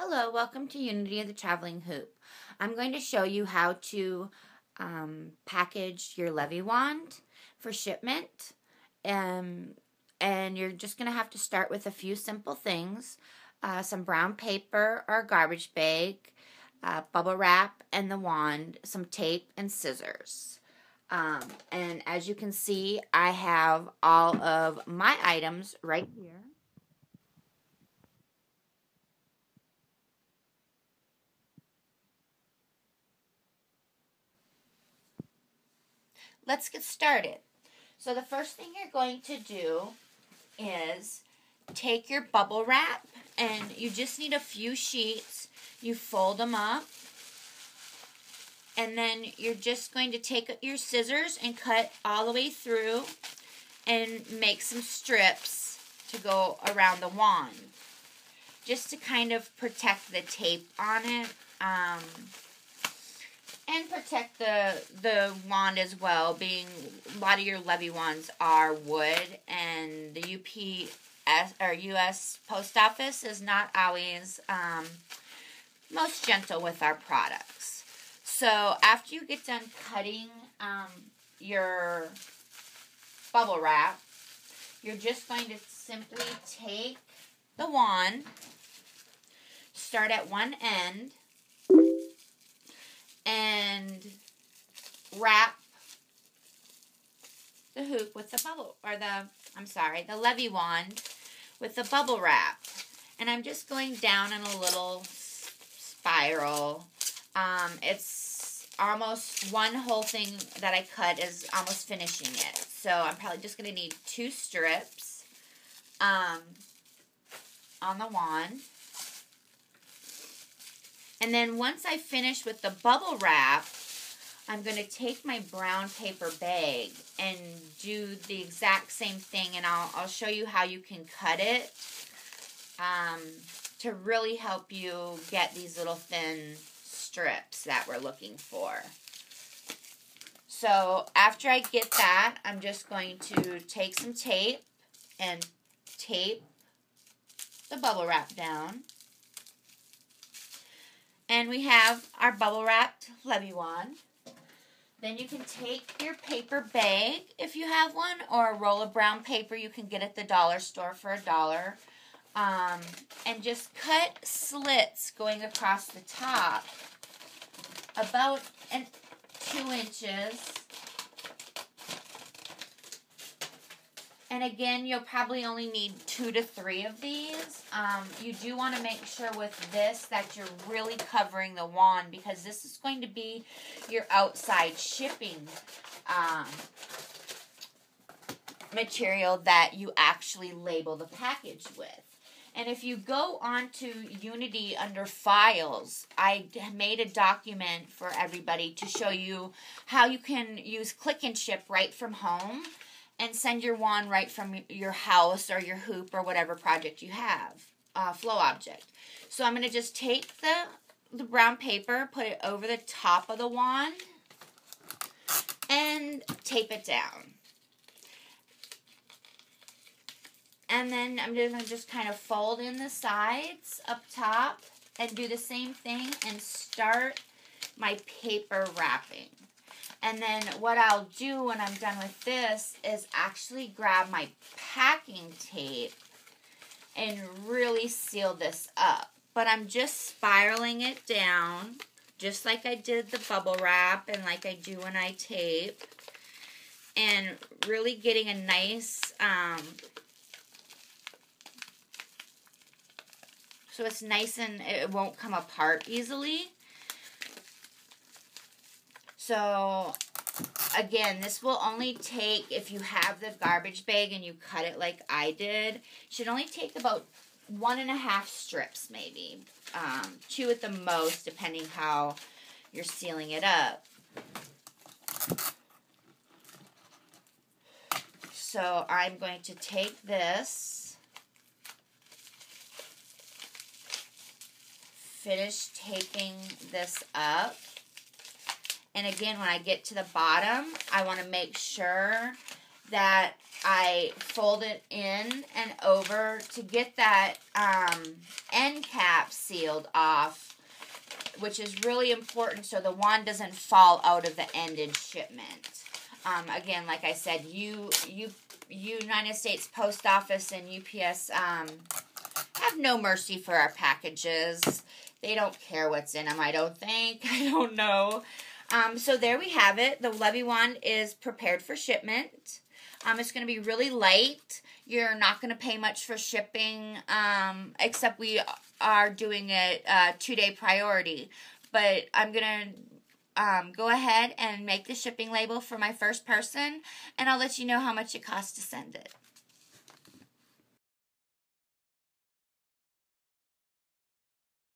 Hello, welcome to Unity of the Traveling Hoop. I'm going to show you how to um, package your levi wand for shipment. Um, and you're just going to have to start with a few simple things. Uh, some brown paper or garbage bag, uh, bubble wrap, and the wand, some tape, and scissors. Um, and as you can see, I have all of my items right here. Let's get started. So the first thing you're going to do is take your bubble wrap and you just need a few sheets. You fold them up and then you're just going to take your scissors and cut all the way through and make some strips to go around the wand just to kind of protect the tape on it. Um, and protect the the wand as well. Being a lot of your levi wands are wood, and the UPS or U.S. Post Office is not always um, most gentle with our products. So after you get done cutting um, your bubble wrap, you're just going to simply take the wand, start at one end and wrap the hoop with the bubble, or the, I'm sorry, the levi wand with the bubble wrap. And I'm just going down in a little spiral. Um, it's almost one whole thing that I cut is almost finishing it. So I'm probably just going to need two strips um, on the wand. And then once I finish with the bubble wrap, I'm going to take my brown paper bag and do the exact same thing. And I'll, I'll show you how you can cut it um, to really help you get these little thin strips that we're looking for. So after I get that, I'm just going to take some tape and tape the bubble wrap down. And we have our bubble wrapped levi wand. Then you can take your paper bag if you have one, or a roll of brown paper you can get at the dollar store for a dollar. Um, and just cut slits going across the top about an, two inches And again, you'll probably only need two to three of these. Um, you do want to make sure with this that you're really covering the wand because this is going to be your outside shipping um, material that you actually label the package with. And if you go onto Unity under Files, I made a document for everybody to show you how you can use Click and Ship right from home and send your wand right from your house or your hoop or whatever project you have, uh, flow object. So I'm going to just take the, the brown paper, put it over the top of the wand, and tape it down. And then I'm going to just kind of fold in the sides up top and do the same thing and start my paper wrapping. And then what I'll do when I'm done with this is actually grab my packing tape and really seal this up. But I'm just spiraling it down just like I did the bubble wrap and like I do when I tape. And really getting a nice, um, so it's nice and it won't come apart easily. So again, this will only take, if you have the garbage bag and you cut it like I did, should only take about one and a half strips maybe. Um, two at the most, depending how you're sealing it up. So I'm going to take this, finish taping this up, and again, when I get to the bottom, I want to make sure that I fold it in and over to get that um, end cap sealed off, which is really important so the wand doesn't fall out of the ended shipment. Um, again, like I said, you, you, United States Post Office and UPS um, have no mercy for our packages. They don't care what's in them, I don't think. I don't know. Um, so there we have it. The Levi Wand is prepared for shipment. Um, it's going to be really light. You're not going to pay much for shipping, um, except we are doing it uh, two-day priority. But I'm going to um, go ahead and make the shipping label for my first person, and I'll let you know how much it costs to send it.